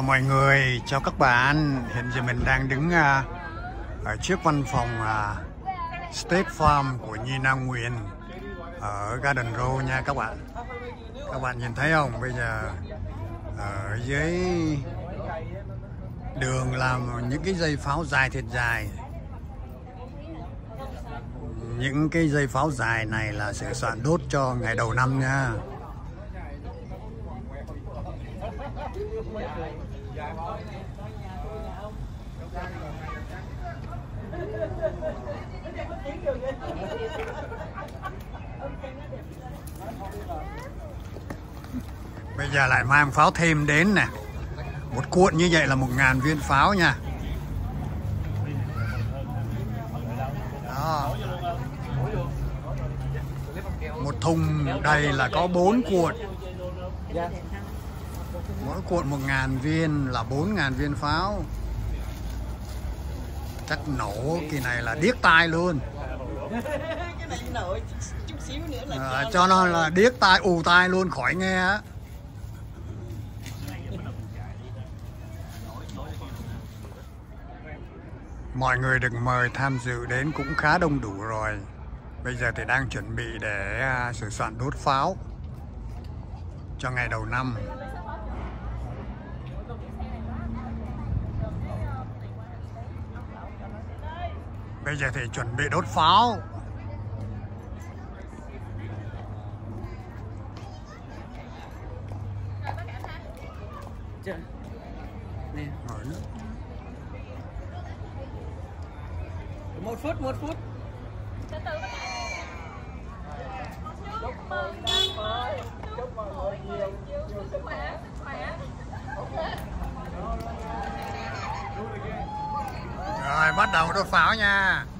Chào mọi người, chào các bạn. Hiện giờ mình đang đứng uh, ở trước văn phòng uh, State Farm của Nhi Nam Nguyễn à, ở Garden Row nha các bạn. Các bạn nhìn thấy không? Bây giờ ở dưới đường làm những cái dây pháo dài thiệt dài. Những cái dây pháo dài này là sẽ soạn đốt cho ngày đầu năm nha. Bây giờ lại mang pháo thêm đến nè. Một cuộn như vậy là một ngàn viên pháo nha. Đó. Một thùng đây là có bốn cuộn. Mỗi cuộn một ngàn viên là bốn ngàn viên pháo. Chắc nổ kỳ này là điếc tai luôn. Cái này nổ chút xíu nữa là à, Cho nó là điếc tai ù tai luôn khỏi nghe á. Mọi người được mời tham dự đến cũng khá đông đủ rồi. Bây giờ thì đang chuẩn bị để à, sửa soạn đốt pháo Cho ngày đầu năm. Bây giờ thì chuẩn bị đốt pháo. Một phút, một phút. Nha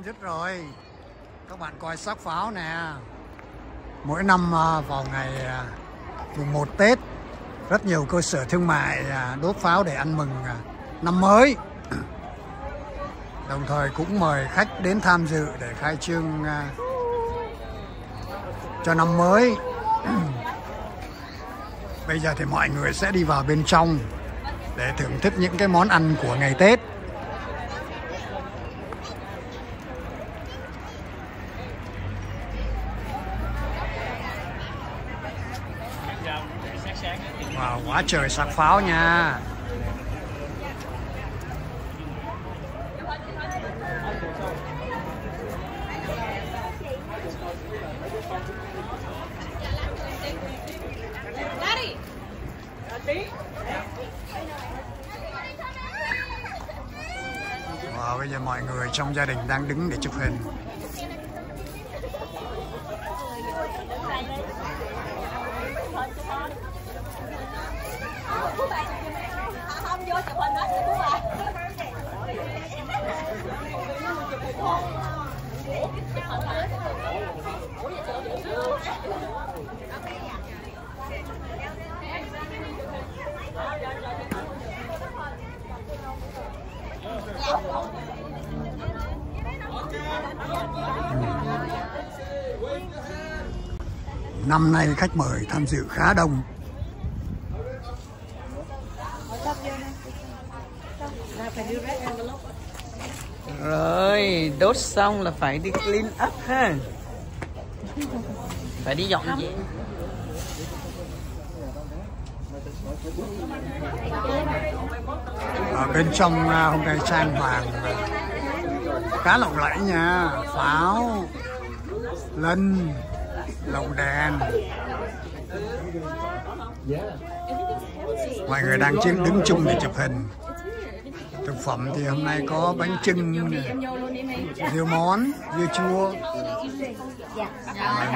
chấm dứt rồi. Các bạn coi sắc pháo nè. Mỗi năm à, vào ngày à, mùng 1 Tết, rất nhiều cơ sở thương mại à, đốt pháo để ăn mừng năm mới. Đồng thời cũng mời khách đến tham dự để khai trương cho năm mới. Bây giờ thì mọi người sẽ đi vào bên trong để thưởng thức những cái món ăn của ngày Tết Wow, quá trời sạc pháo nha. Wow, bây giờ mọi người trong gia đình đang đứng để chụp hình. Năm nay khách mời tham dự khá đông Rồi, đốt xong là phải đi clean up ha. Phải đi dọn dẹp bên trong à, hôm nay trang hoàng khá lộng lẫy nha. Pháo lân lồng đèn. Mọi người đang chiến đứng chung để chụp hình. Thực phẩm thì hôm nay có bánh trưng dưa món dưa chua.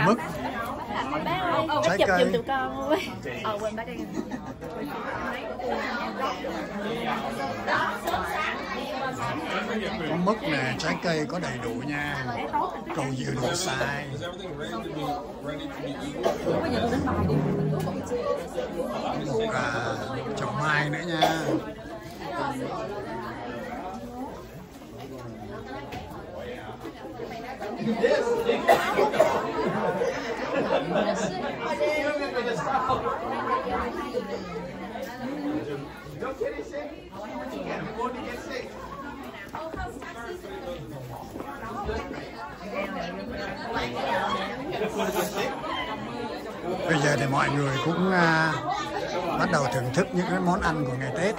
Mứt. Trái cây có mứt nè, trái cây có đầy đủ nha. Cầu dừa đậu xài. Và trồng mai nữa nha. Bây giờ thì mọi người cũng à, bắt đầu thưởng thức những cái món ăn của ngày tết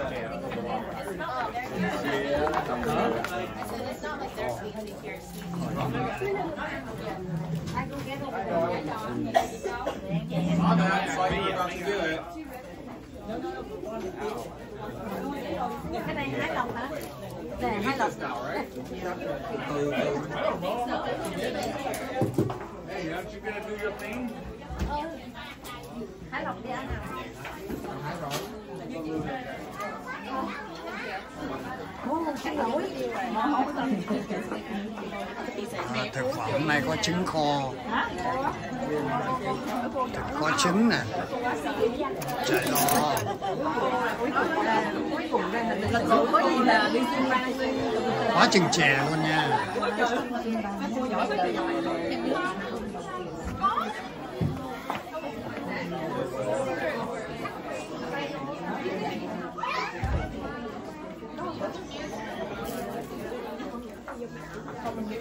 cái này hai lồng hả? Nè hai lồng hai lồng đi ăn nào à, thực phẩm hôm nay có trứng kho. Có trứng nè. Trời đó quá chừng chè luôn nha.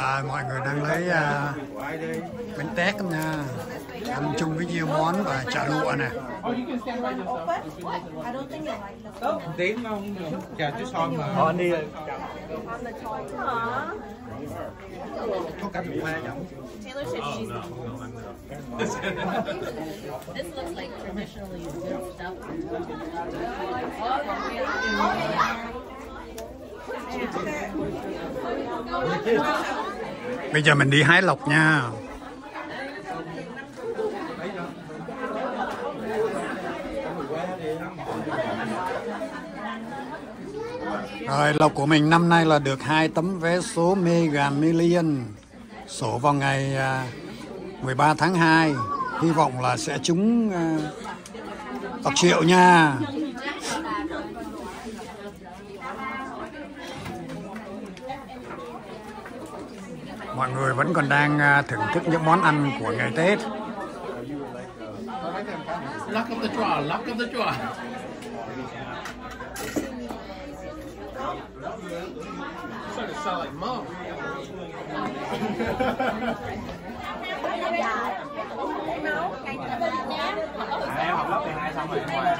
à, mọi người đang lấy à, bánh tét nha ăn chung với nhiều món và chả lụa này Tiếng không chào chú son mà. Thôi anh đi Có cả. This looks like traditionally good stuff bây giờ mình đi hái lộc nha. Rồi lộc của mình năm nay là được hai tấm vé số Mega Million. Sổ vào ngày à, 13 tháng 2 hy vọng là sẽ trúng à, triệu nha. Mọi người vẫn còn đang à, thưởng thức những món ăn của ngày Tết Luck of the draw, luck of the draw. Started to sound like mom. Em học lớp 12 xong rồi ngoài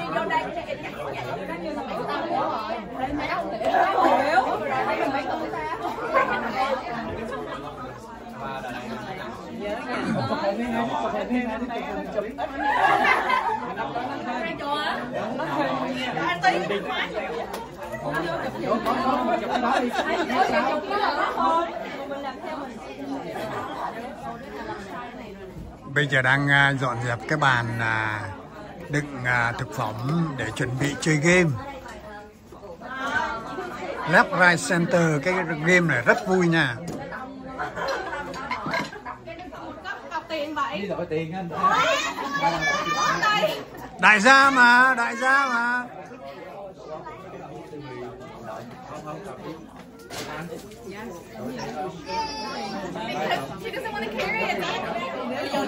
bây giờ đang à, dọn dẹp cái bàn à, đựng à, thực phẩm để chuẩn bị chơi game. Left Right Center, cái game này rất vui nha. Đi đổi tiền anh đại gia mà đại gia mà.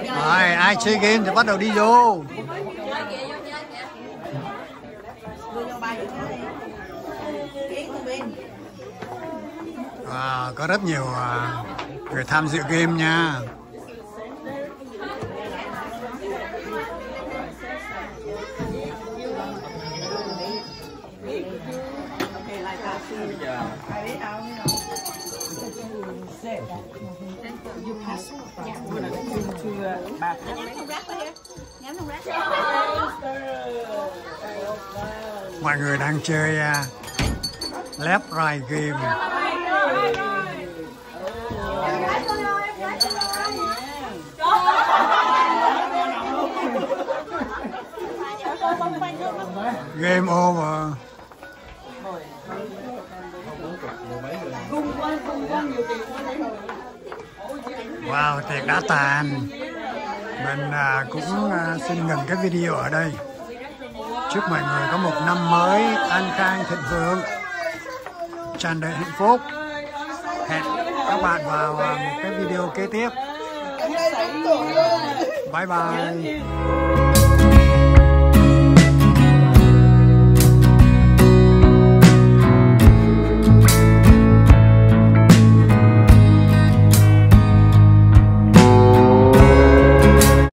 Rồi ai chơi game thì bắt đầu đi vô. À, có rất nhiều à, người tham dự game nha. Mọi người đang chơi uh, left right game. Game over. Wow tiệc đã tàn. Mình à, cũng à, xin ngừng cái video ở đây. Chúc mọi người có một năm mới an khang thịnh vượng tràn đầy hạnh phúc. Hẹn các bạn vào à, một cái video kế tiếp. Bye bye.